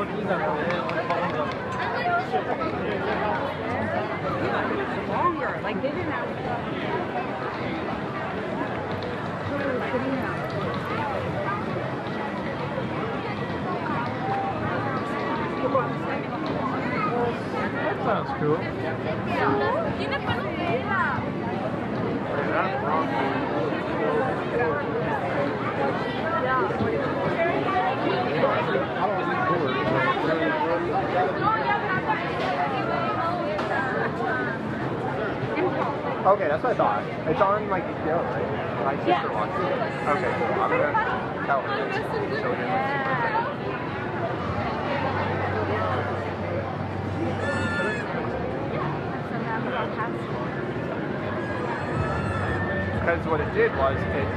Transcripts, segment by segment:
Longer, like they didn't have. That sounds cool. Okay, that's what I thought. It's on like HBO, right? My sister Yeah. watches it. Okay, cool. I'm gonna tell her. Show her. Because what it did was it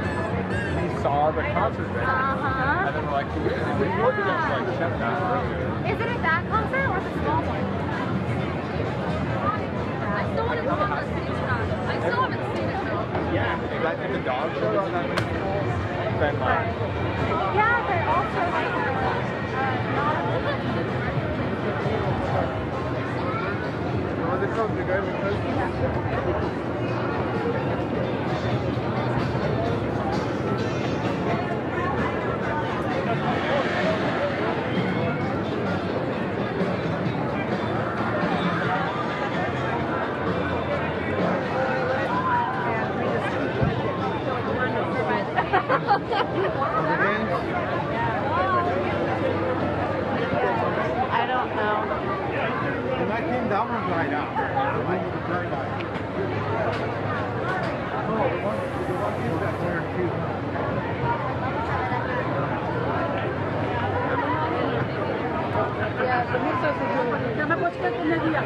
we saw the concert video. Uh-huh. And then we're like, we it like check that earlier. Is it at that concert or the small one? I still want to go on that, if the dog showed on that then like Yeah, but also like uh, not. मुझसे पूछो मैं पूछ के दिया